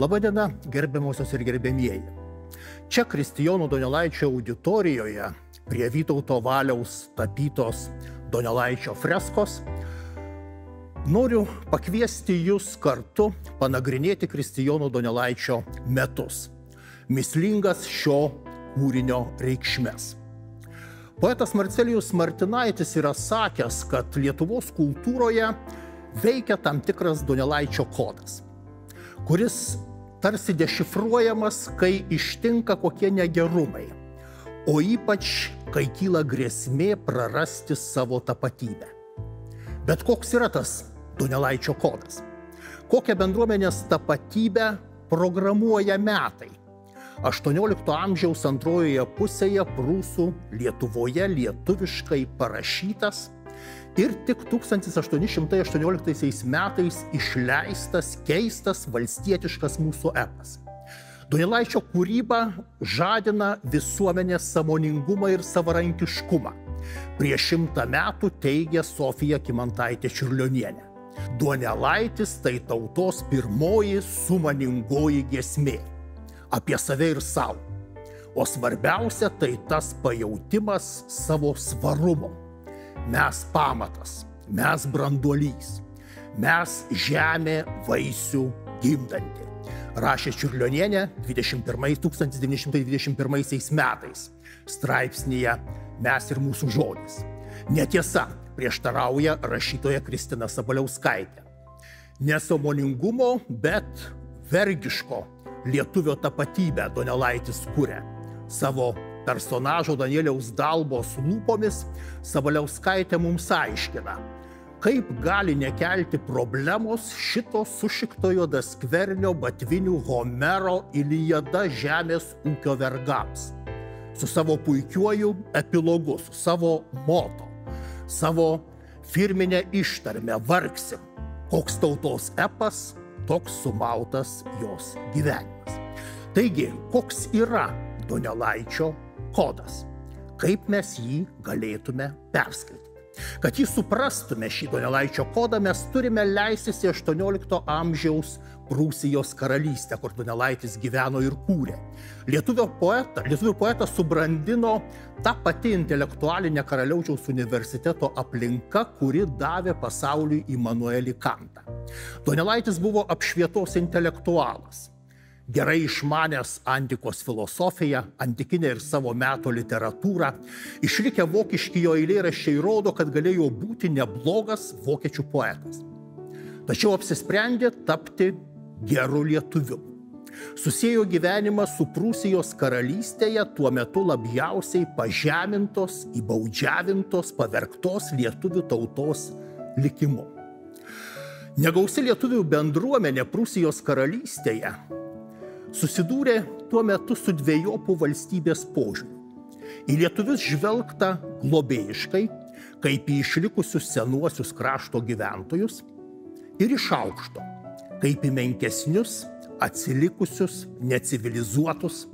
Labadiena, gerbiamosios ir gerbėmieji. Čia Kristijono Donelaičio auditorijoje prie Vytauto Valiaus tapytos Donelaičio freskos noriu pakviesti jūs kartu panagrinėti Kristijono Donelaičio metus. Mislingas šio kūrinio reikšmės. Poetas Marcelijus Martinaitis yra sakęs, kad Lietuvos kultūroje veikia tam tikras Donelaičio kodas, kuris tarsi dešifruojamas, kai ištinka kokie negerumai, o ypač kai kyla grėsmė prarasti savo tapatybę. Bet koks yra tas Donelaičio kodas? Kokią bendruomenės tapatybę programuoja metai? 18 amžiaus antrojoje pusėje prūsų Lietuvoje lietuviškai parašytas ir tik 1818 metais išleistas keistas valstietiškas mūsų epas. Donelaičio kūryba žadina visuomenės samoningumą ir savarankiškumą. Prieš šimtą metų teigia Sofija Kimantaitė Čiurlionienė. Donelaitis tai tautos pirmoji sumaningoji gesmė apie save ir savo. O svarbiausia tai tas pajautimas savo svarumo. Mes pamatas, mes branduolys, mes žemė vaisių gimdanti. Rašė Čiurlionienė 21, 1921 metais straipsnėje Mes ir mūsų žodis. Netiesa, prieštarauja rašytoja Kristina Sabaliauskaitė. Nesamoningumo, bet vergiško lietuvio tapatybę Donelaitis kūrė. Savo personažo Danieliaus Dalbos lūpomis Sabaliauskaitė mums aiškina, kaip gali nekelti problemos šito sušiktojo daskvernio batvinių Homero Ilijada žemės ūkio vergams. Su savo puikiuoju epilogu, su savo moto, savo firminę ištarmę vargsim, koks tautos epas, toks sumautas jos gyvenimas. Taigi, koks yra Donelaičio kodas? Kaip mes jį galėtume perskaityti? Kad jį suprastume šį Donelaičio kodą, mes turime leistis į 18 amžiaus Prūsijos karalystę, kur Donelaitis gyveno ir kūrė. Lietuvio poetą, lietuvių poetą subrandino ta pati intelektualinė karaliaučiaus universiteto aplinka, kuri davė pasauliui Immanuelį Kantą. Donelaitis buvo apšvietos intelektualas gerai išmanęs antikos filosofiją, antikinę ir savo meto literatūrą, išlikę vokiški jo eilėraščiai rodo, kad galėjo būti neblogas vokiečių poetas. Tačiau apsisprendė tapti geru lietuviu. Susėjo gyvenimą su Prūsijos karalystėje tuo metu labiausiai pažemintos, įbaudžiavintos, pavergtos lietuvių tautos likimu. Negausi lietuvių bendruomenė Prūsijos karalystėje susidūrė tuo metu su dviejopų valstybės požiūriu. Į lietuvius žvelgta globėjiškai, kaip į išlikusius senuosius krašto gyventojus, ir iš aukšto, kaip į menkesnius, atsilikusius, necivilizuotus.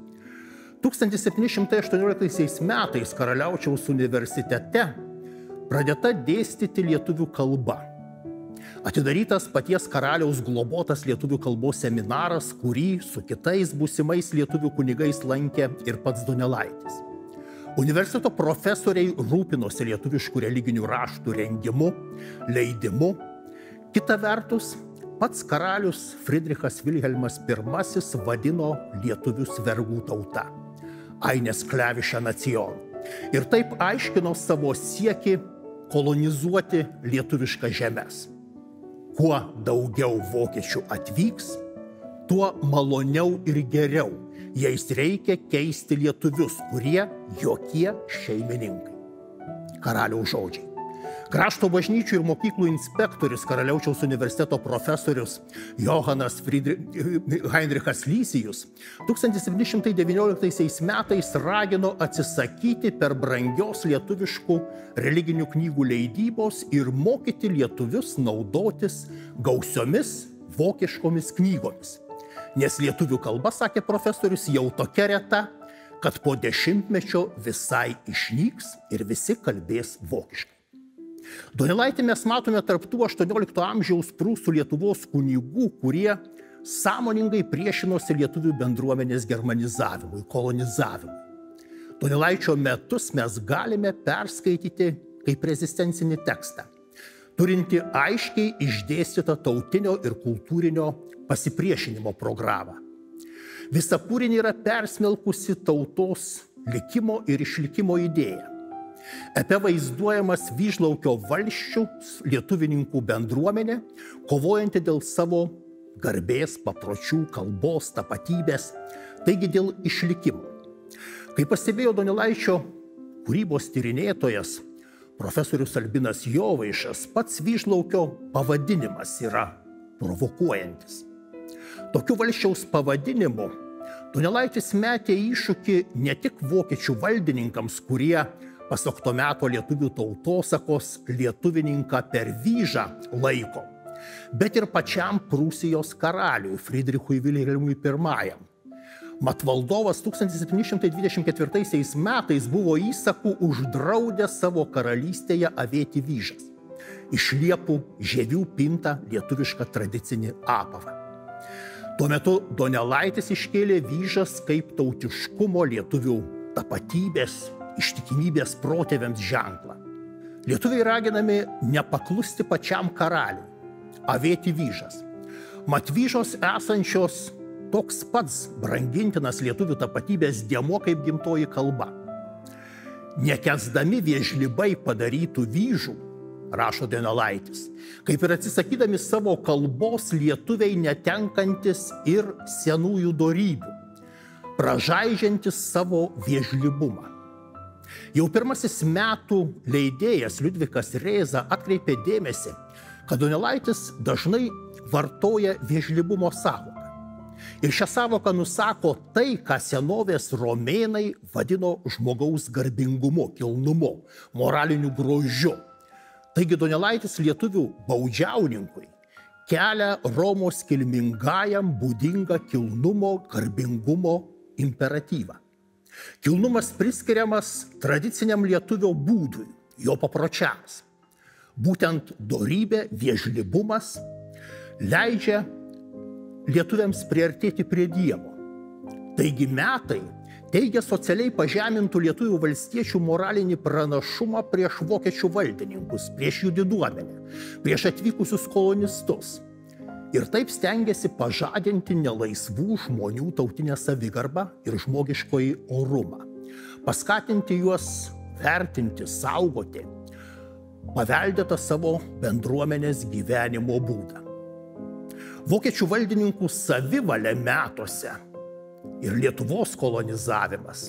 1718 metais Karaliaučiaus universitete pradėta dėstyti lietuvių kalba Atidarytas paties karaliaus globotas lietuvių kalbos seminaras, kurį su kitais būsimais lietuvių kunigais lankė ir pats Donelaitis. Universiteto profesoriai rūpinosi lietuviškų religinių raštų rengimu, leidimu. Kita vertus, pats karalius Friedrichas Vilhelmas I vadino lietuvius vergų tauta - Ainės klevišą nacijoną. Ir taip aiškino savo sieki kolonizuoti lietuviškas žemės kuo daugiau vokiečių atvyks, tuo maloniau ir geriau. Jais reikia keisti lietuvius, kurie jokie šeimininkai. Karaliaus žodžiai. Krašto bažnyčių ir mokyklų inspektorius Karaliaučiaus universiteto profesorius Johanas Friedri... Heinrichas Lysijus 1719 metais ragino atsisakyti per brangios lietuviškų religinių knygų leidybos ir mokyti lietuvius naudotis gausiomis vokiškomis knygomis. Nes lietuvių kalba, sakė profesorius, jau tokia reta, kad po dešimtmečio visai išnyks ir visi kalbės vokiškai. Donelaitį mes matome tarptų 18 amžiaus prūsų Lietuvos kunigų, kurie sąmoningai priešinosi lietuvių bendruomenės germanizavimui, kolonizavimui. Donelaičio metus mes galime perskaityti kaip rezistencinį tekstą, turinti aiškiai išdėstytą tautinio ir kultūrinio pasipriešinimo programą. Visą kūrinį yra persmelkusi tautos likimo ir išlikimo idėja. Epe vaizduojamas Vyžlaukio valščių lietuvininkų bendruomenė, kovojanti dėl savo garbės, papročių, kalbos, tapatybės, taigi dėl išlikimo. Kaip pastebėjo Donelaičio kūrybos tyrinėtojas profesorius Albinas Jovaišas, pats Vyžlaukio pavadinimas yra provokuojantis. Tokiu valščiaus pavadinimu Donelaitis metė iššūkį ne tik vokiečių valdininkams, kurie pasak to meto lietuvių tautosakos lietuvininką per vyžą laiko, bet ir pačiam Prūsijos karaliui Friedrichui Vilhelmui I. Mat valdovas 1724 metais buvo įsakų uždraudęs savo karalystėje avėti vyžas. Iš liepų žievių pinta lietuvišką tradicinį apavą. Tuo metu Donelaitis iškėlė vyžas kaip tautiškumo lietuvių tapatybės, ištikimybės protėviams ženklą. Lietuviai raginami nepaklusti pačiam karaliui, avėti vyžas. Mat vyžos esančios toks pats brangintinas lietuvių tapatybės dėmo kaip gimtoji kalba. Nekesdami viežlibai padarytų vyžų, rašo Denolaitis, kaip ir atsisakydami savo kalbos lietuviai netenkantis ir senųjų dorybių, pražaidžiantis savo viežlibumą. Jau pirmasis metų leidėjas Liudvikas Reza atkreipė dėmesį, kad Donelaitis dažnai vartoja viežlibumo savoką. Ir šią savoką nusako tai, ką senovės romėnai vadino žmogaus garbingumu, kilnumu, moraliniu grožiu. Taigi Donelaitis lietuvių baudžiauninkui kelia Romos kilmingajam būdingą kilnumo, garbingumo imperatyvą. Kilnumas priskiriamas tradiciniam lietuvio būdui, jo papročiams. Būtent dorybė, viežlibumas leidžia lietuviams priartėti prie Dievo. Taigi metai teigia socialiai pažemintų lietuvių valstiečių moralinį pranašumą prieš vokiečių valdininkus, prieš jų diduomenę, prieš atvykusius kolonistus. Ir taip stengiasi pažadinti nelaisvų žmonių tautinę savigarbą ir žmogiškojį orumą, paskatinti juos vertinti, saugoti, paveldėtą savo bendruomenės gyvenimo būdą. Vokiečių valdininkų savivalė metuose ir Lietuvos kolonizavimas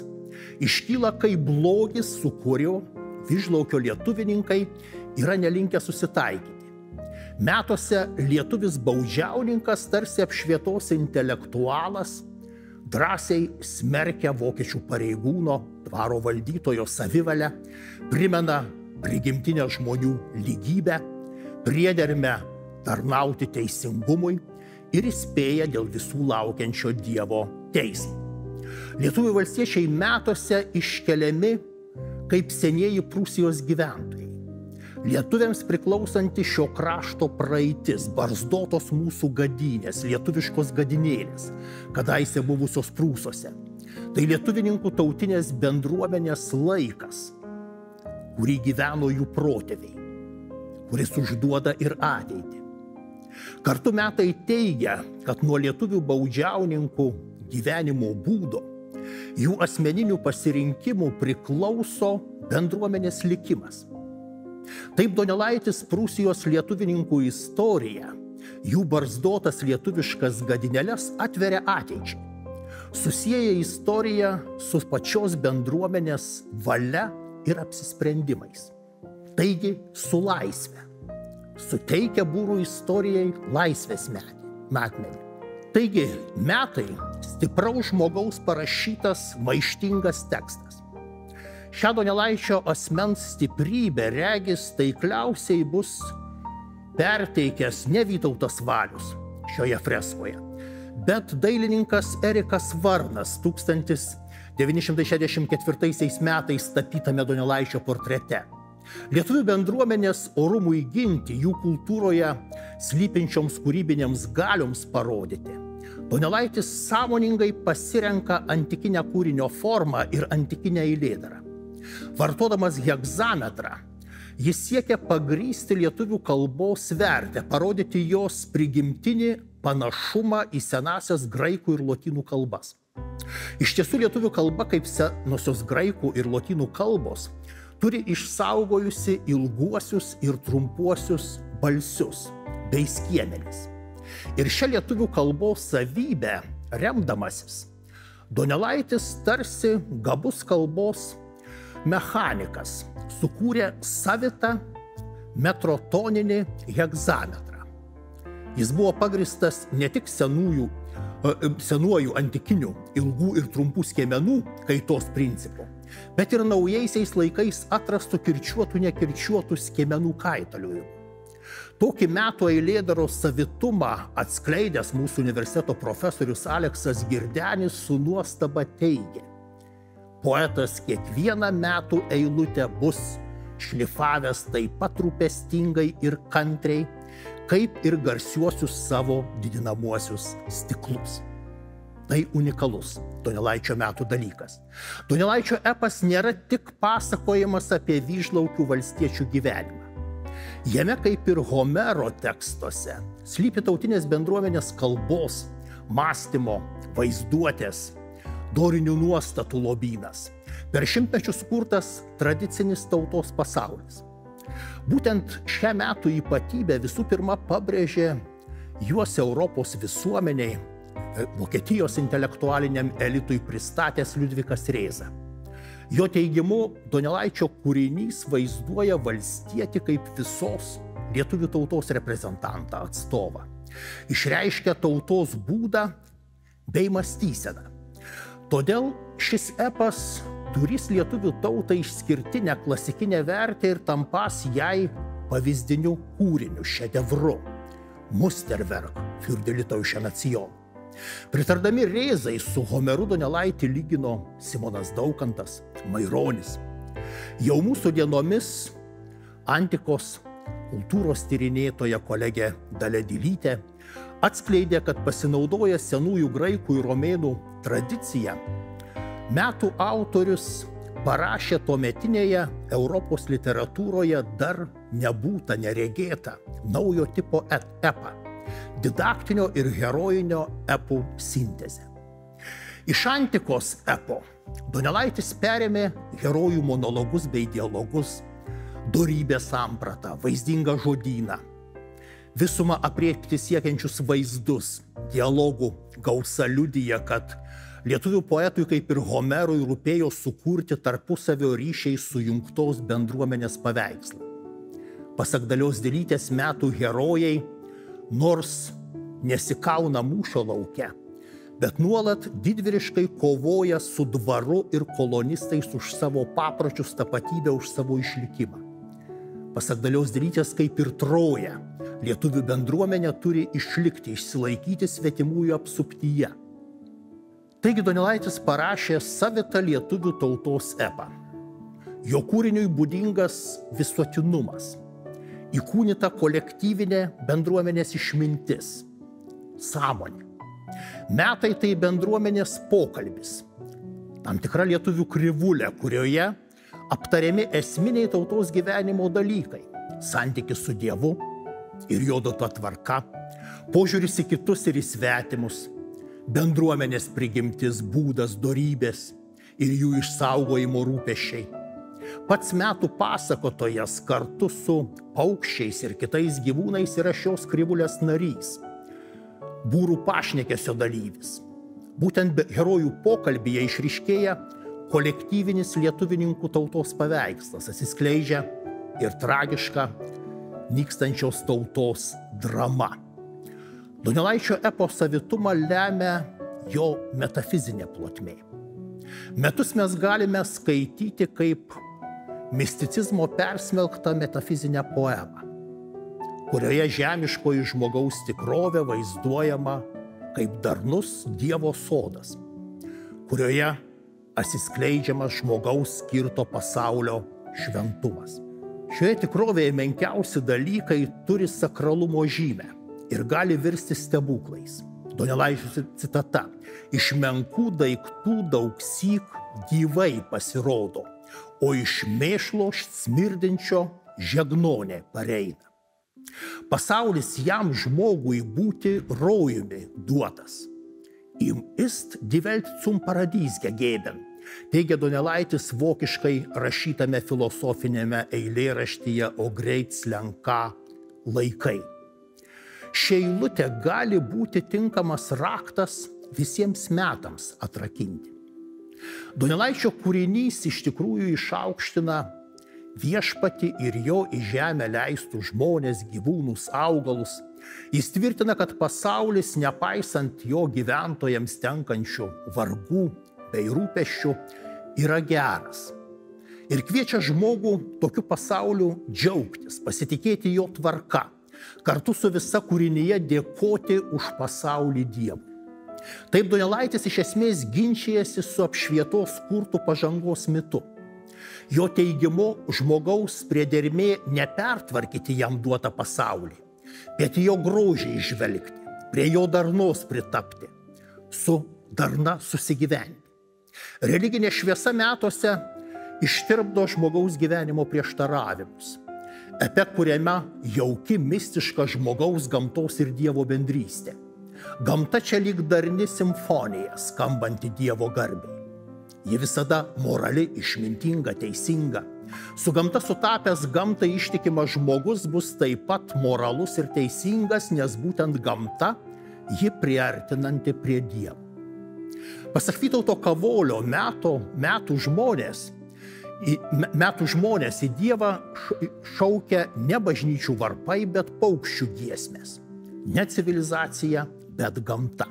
iškyla kaip blogis, su kuriuo Vyžlaukio lietuvininkai yra nelinkę susitaikyti. Metuose lietuvis baudžiauninkas tarsi apšvietos intelektualas drąsiai smerkia vokiečių pareigūno, dvaro valdytojo savivalę, primena prigimtinę žmonių lygybę, priedermę tarnauti teisingumui ir įspėja dėl visų laukiančio Dievo teismo. Lietuvių valstiečiai metuose iškeliami kaip senieji Prūsijos gyventojai. Lietuviams priklausanti šio krašto praeitis, barzdotos mūsų gadynės, lietuviškos gadinėlės, kadaise buvusios prūsose. Tai lietuvininkų tautinės bendruomenės laikas, kurį gyveno jų protėviai, kuris užduoda ir ateitį. Kartu metai teigia, kad nuo lietuvių baudžiauninkų gyvenimo būdo, jų asmeninių pasirinkimų priklauso bendruomenės likimas. Taip Donelaitis Prūsijos lietuvininkų istoriją, jų barzdotas lietuviškas gadinėlės atveria ateičiai. Susieja istoriją su pačios bendruomenės valia ir apsisprendimais. Taigi su laisvė suteikia būrų istorijai laisvės metmenį. Taigi, metai stipraus žmogaus parašytas maištingas tekstas. Šią Donelaičio asmens stiprybę regis taikliausiai bus perteikęs ne Vytautas Valius šioje freskoje, bet dailininkas Erikas Varnas 1964 metais tapytame Donelaičio portrete. Lietuvių bendruomenės orumui ginti, jų kultūroje slypinčioms kūrybinėms galioms parodyti Donelaitis sąmoningai pasirenka antikinę kūrinio formą ir antikinę eilėdarą. Vartodamas hegzametrą, jis siekia pagrysti lietuvių kalbos vertę, parodyti jos prigimtinį panašumą į senasias graikų ir lotynų kalbas. Iš tiesų lietuvių kalba, kaip senosios graikų ir lotynų kalbos, turi išsaugojusi ilguosius ir trumpuosius balsius bei skiemenis. Ir šią lietuvių kalbos savybę remdamasis, Donelaitis tarsi gabus kalbos mechanikas sukūrė savitą metrotoninį hegzametrą. Jis buvo pagristas ne tik senųjų senuoju antikiniu ilgų ir trumpų skiemenų kaitos principu, bet ir naujaisiais laikais atrastų kirčiuotų nekirčiuotų skiemenų kaitaliojimų. Tokį metų eilėdaros savitumą atskleidęs mūsų universiteto profesorius Aleksas Girdenis su nuostaba teigia. Poetas kiekvieną metų eilutę bus šlifavęs taip pat rūpestingai ir kantriai, kaip ir garsiuosius savo didinamuosius stiklus. Tai unikalus Donelaičio metų dalykas. Donelaičio epas nėra tik pasakojimas apie vyžlaukių valstiečių gyvenimą. Jame, kaip ir Homero tekstuose, slypi tautinės bendruomenės kalbos, mąstymo, vaizduotės, dorinių nuostatų lobynas. Per šimtmečius kurtas tradicinis tautos pasaulis. Būtent šią metų ypatybę visų pirma pabrėžė juos Europos visuomeniai, e, Vokietijos intelektualiniam elitui pristatęs Liudvikas Rėza. Jo teigimu, Donelaičio kūrinys vaizduoja valstietį kaip visos lietuvių tautos reprezentantą atstovą. Išreiškia tautos būdą bei mąstyseną. Todėl šis epas turys lietuvių tautai išskirtinę klasikinę vertę ir tampas jai pavyzdiniu kūriniu, šedevru. Musterwerk für die Litauische Nation. Pritardami Reizai su Homeru Donelaitį lygino Simonas Daukantas, Maironis. Jau mūsų dienomis antikos kultūros tyrinėtoja kolegė Dalė Dilytė atskleidė, kad pasinaudoja senųjų graikų ir romėnų tradiciją metų autorius parašė tuometinėje Europos literatūroje dar nebūtą, neregėtą naujo tipo epą - didaktinio ir herojinio epų sintezę. Iš antikos epo Donelaitis perėmė herojų monologus bei dialogus, dorybės sampratą, vaizdingą žodyną, visumą apriepti siekiančius vaizdus, dialogų gausa liudyja, kad Lietuvių poetui kaip ir Homerui rūpėjo sukurti tarpusavio ryšiai sujungtos bendruomenės paveikslą. Pasak dalios dalytės metų herojai, nors nesikauna mūšio laukia, bet nuolat didvyriškai kovoja su dvaru ir kolonistais už savo papročius tapatybę, už savo išlikimą. Pasak dalios dalytės kaip ir troja, lietuvių bendruomenė turi išlikti, išsilaikyti svetimųjų apsuptyje. Taigi Donelaitis parašė savitą lietuvių tautos epą. Jo kūriniui būdingas visuotinumas, įkūnyta kolektyvinė bendruomenės išmintis, sąmonė. Metai tai bendruomenės pokalbis, tam tikra lietuvių krivulė, kurioje aptariami esminiai tautos gyvenimo dalykai - santykis su Dievu ir jo duota tvarka, požiūris į kitus ir į svetimus bendruomenės prigimtis, būdas, dorybės ir jų išsaugojimo rūpešiai. Pats metų pasakotojas kartu su paukščiais ir kitais gyvūnais yra šios krivulės narys, būrų pašnekesio dalyvis. Būtent herojų pokalbėje išriškėja kolektyvinis lietuvininkų tautos paveikslas, atsiskleidžia ir tragiška nykstančios tautos drama. Donelaičio epo savitumą lemia jo metafizinė plotmė. Metus mes galime skaityti kaip misticizmo persmelktą metafizinę poemą, kurioje žemiškoji žmogaus tikrovė vaizduojama kaip darnus Dievo sodas, kurioje atsiskleidžiamas žmogaus skirto pasaulio šventumas. Šioje tikrovėje menkiausi dalykai turi sakralumo žymę ir gali virsti stebuklais. Donelaičio citata. Iš menkų daiktų daug syk gyvai pasirodo, o iš mėšlo smirdinčio žegnonė pareina. Pasaulis jam žmogui būti rojumi duotas. Im ist die Welt zum Paradies gegeben, teigia Donelaitis vokiškai rašytame filosofinėme eilėraštyje O greit slenka laikai. Šeilutė gali būti tinkamas raktas visiems metams atrakinti. Donelaičio kūrinys iš tikrųjų išaukština viešpati ir jo į žemę leistų žmonės, gyvūnus, augalus. Jis tvirtina, kad pasaulis, nepaisant jo gyventojams tenkančių vargų bei rūpeščių, yra geras. Ir kviečia žmogų tokiu pasauliu džiaugtis, pasitikėti jo tvarka, kartu su visa kūrinyje dėkoti už pasaulį Dievui. Taip Donelaitis iš esmės ginčijasi su apšvietos kurtų pažangos mitu. Jo teigimu, žmogaus priedermė nepertvarkyti jam duotą pasaulį, bet jo grožį išvelgti, prie jo darnos pritapti, su darna susigyventi. Religinė šviesa metuose ištirpdo žmogaus gyvenimo prieštaravimus. Epe kuriame jauki mistiška žmogaus gamtos ir Dievo bendrystė. Gamta čia lyg darni simfonija, skambanti Dievo garbiai. Ji visada morali, išmintinga, teisinga. Su gamta sutapęs gamtai ištikimas žmogus bus taip pat moralus ir teisingas, nes būtent gamta ji priartinanti prie Dievo. Pasak Vytauto Kavolio metų, metų žmonės, metų žmonės į Dievą šaukia ne bažnyčių varpai, bet paukščių giesmės. Ne civilizacija, bet gamta.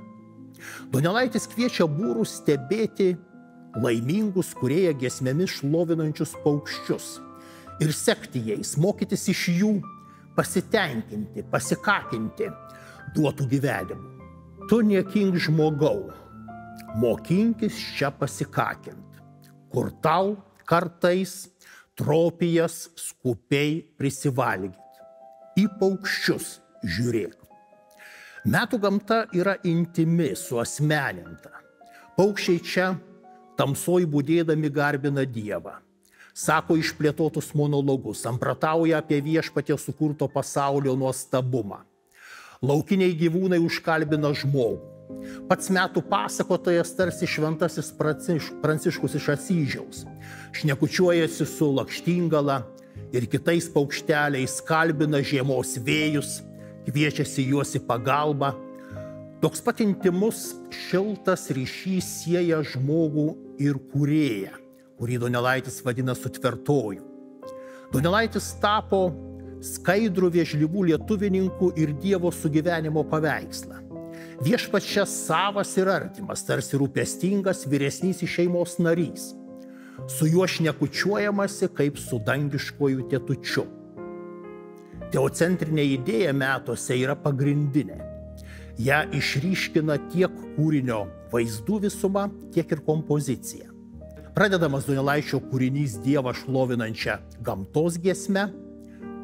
Donelaitis kviečia būrus stebėti laimingus kurieje gesmėmis šlovinančius paukščius ir sekti jais, mokytis iš jų pasitenkinti, pasikakinti duotų gyvenimu. Tu niekink žmogau, mokinkis čia pasikakint, kur tau kartais tropijas skupiai prisivalgyti. Į paukščius žiūrėk. Metų gamta yra intimi, suosmeninta. Paukščiai čia tamsoj būdėdami garbina Dievą. Sako išplėtotus monologus, sampratauja apie viešpatė sukurto pasaulio nuostabumą. Laukiniai gyvūnai užkalbina žmogų. Pats metų pasakotojas tarsi šventasis Pranciškus iš Asyžiaus. Šnekučiuojasi su lakštingala ir kitais paukšteliais, kalbina žiemos vėjus, kviečiasi juos į pagalbą Toks pat intimus, šiltas ryšys sieja žmogų ir kūrėją, kurį Donelaitis vadina sutvertoju. Donelaitis tapo skaidrų viežlyvų lietuvininkų ir Dievo sugyvenimo paveikslą. Viešpačias savas ir artimas, tarsi rūpestingas vyresnysis šeimos narys. Su juo šnekučiuojamasi kaip su dangiškojų tėtučiu. Teocentrinė idėja metuose yra pagrindinė ją išryškina tiek kūrinio vaizdų visuma, tiek ir kompozicija. Pradedamas Donelaičio kūrinys Dievą šlovinančią gamtos giesmę,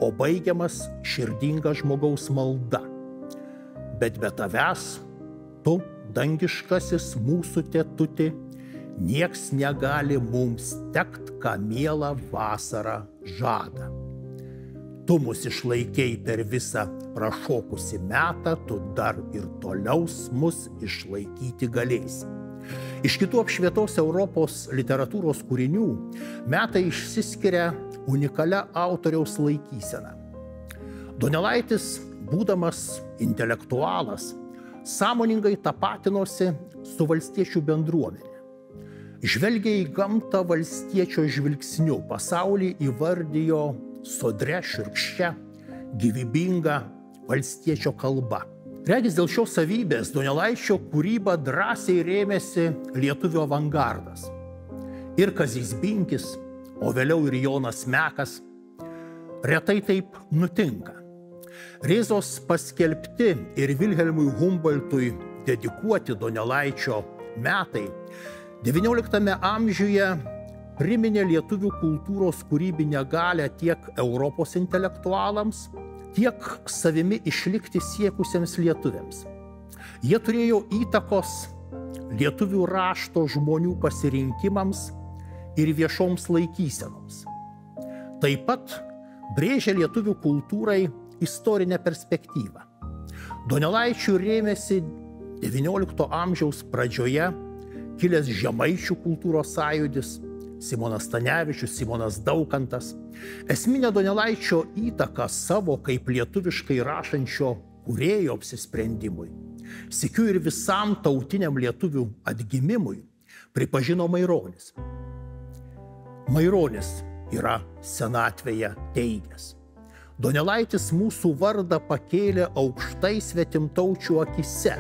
o baigiamas širdinga žmogaus malda. Bet be tavęs, tu, dangiškasis mūsų tėtuti, nieks negali mums tekt, ką mielą vasarą žada. Tu mus išlaikėjai per visą prašokusi metą, tu dar ir toliau mus išlaikyti galėsi. Iš kitų apšvietos Europos literatūros kūrinių metai išsiskiria unikalia autoriaus laikysena. Donelaitis, būdamas intelektualas, sąmoningai tapatinosi su valstiečių bendruomenė. Žvelgia į gamtą valstiečio žvilgsniu, pasaulį įvardijo sodre, širkščia, gyvybinga valstiečio kalba. Regis dėl šios savybės Donelaičio kūryba drąsiai rėmėsi lietuvių avangardas. Ir Kazys Binkis, o vėliau ir Jonas Mekas. Retai taip nutinka. Rėzos paskelbti ir Vilhelmui Humboldtui dedikuoti Donelaičio metai XIX amžiuje priminė lietuvių kultūros kūrybinę galę tiek Europos intelektualams, tiek savimi išlikti siekusiems lietuviams. Jie turėjo įtakos lietuvių rašto žmonių pasirinkimams ir viešoms laikysenoms. Taip pat brėžia lietuvių kultūrai istorinę perspektyvą. Donelaičių rėmėsi XIX amžiaus pradžioje kilęs žemaičių kultūros sąjūdis, Simonas Stanevičius, Simonas Daukantas. Esminė Donelaičio įtaka savo kaip lietuviškai rašančio kūrėjo apsisprendimui, sikiu ir visam tautiniam lietuvių atgimimui pripažino Maironis. Maironis yra senatvėje teigęs. Donelaitis mūsų vardą pakėlė aukštai svetimtaučių akise,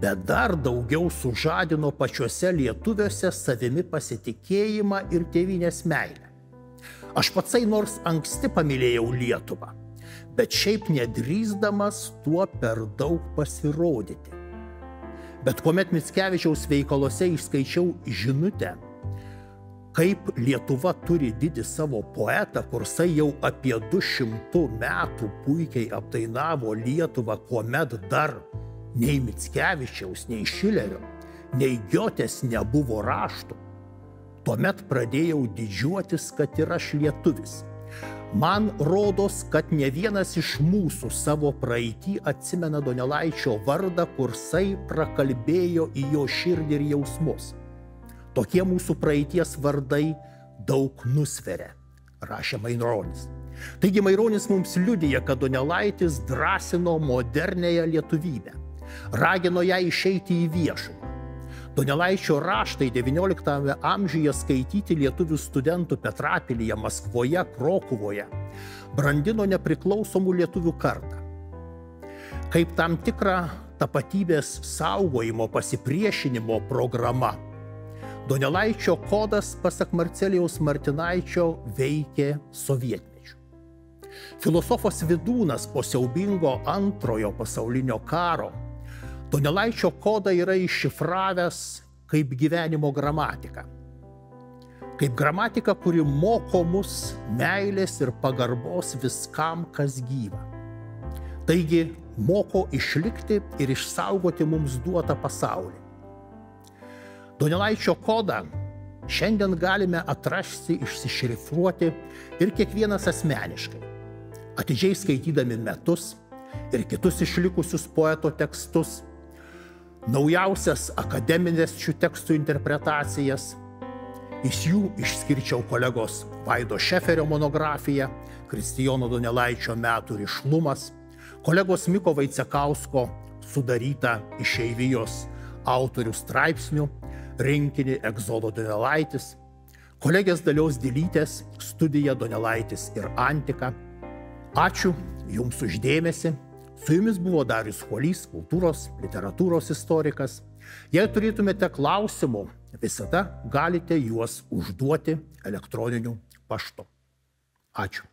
bet dar daugiau sužadino pačiuose lietuviuose savimi pasitikėjimą ir tėvinės meilę. Aš patsai nors anksti pamilėjau Lietuvą, bet šiaip nedrįsdamas tuo per daug pasirodyti. Bet kuomet Mitskevičiaus veikaluose išskaičiau žinutę, kaip Lietuva turi didį savo poetą, kursai jau apie 200 metų puikiai apdainavo Lietuvą, kuomet dar nei Mitskevičiaus, nei Šilerio, nei Giotės nebuvo raštų. Tuomet pradėjau didžiuotis, kad ir aš lietuvis. Man rodos, kad ne vienas iš mūsų savo praeitį atsimena Donelaičio vardą, kursai prakalbėjo į jo širdį ir jausmus. Tokie mūsų praeities vardai daug nusveria, rašė Mainronis. Taigi Maironis mums liudyja, kad Donelaitis drąsino modernėją lietuvybę, ragino ją išeiti į viešumą Donelaičio raštai XIX amžiuje skaityti lietuvių studentų Petrapilyje, Maskvoje, Krokuvoje brandino nepriklausomų lietuvių kartą. Kaip tam tikra tapatybės saugojimo pasipriešinimo programa. Donelaičio kodas, pasak Marcelijaus Martinaičio, veikė sovietmečiu. Filosofas Vidūnas po siaubingo antrojo pasaulinio karo Donelaičio kodą yra iššifravęs kaip gyvenimo gramatika. Kaip gramatika, kuri moko mus meilės ir pagarbos viskam, kas gyva. Taigi moko išlikti ir išsaugoti mums duotą pasaulį. Donelaičio kodą šiandien galime atrasti, išsišrifruoti ir kiekvienas asmeniškai, atidžiai skaitydami metus ir kitus išlikusius poeto tekstus naujausias akademinės šių tekstų interpretacijas. Iš jų išskirčiau kolegos Vaido Šeferio monografiją, Kristijono Donelaičio metų ryšlumas, kolegos Miko Vaicekausko sudarytą išeivijos autorių straipsnių rinkinį Egzodo Donelaitis, kolegės Dalios Dilytės studija Donelaitis ir Antika. Ačiū Jums uždėmesi Su jumis buvo Darius Holys, kultūros, literatūros istorikas. Jei turėtumėte klausimų, visada galite juos užduoti elektroniniu paštu. Ačiū.